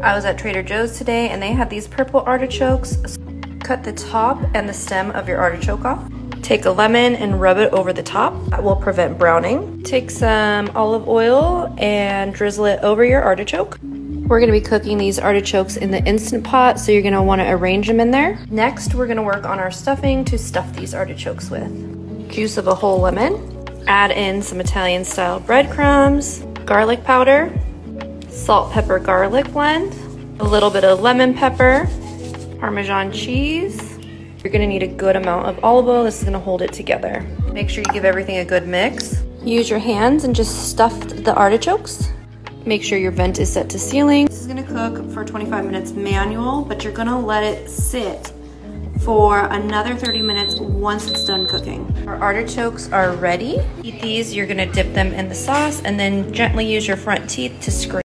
I was at Trader Joe's today and they had these purple artichokes. Cut the top and the stem of your artichoke off. Take a lemon and rub it over the top. That will prevent browning. Take some olive oil and drizzle it over your artichoke. We're gonna be cooking these artichokes in the Instant Pot, so you're gonna wanna arrange them in there. Next, we're gonna work on our stuffing to stuff these artichokes with. Juice of a whole lemon. Add in some Italian style breadcrumbs, garlic powder, salt, pepper, garlic blend, a little bit of lemon pepper, Parmesan cheese. You're gonna need a good amount of olive oil. This is gonna hold it together. Make sure you give everything a good mix. Use your hands and just stuff the artichokes. Make sure your vent is set to sealing. This is gonna cook for 25 minutes manual, but you're gonna let it sit for another 30 minutes once it's done cooking. Our artichokes are ready. Eat these, you're gonna dip them in the sauce and then gently use your front teeth to scrape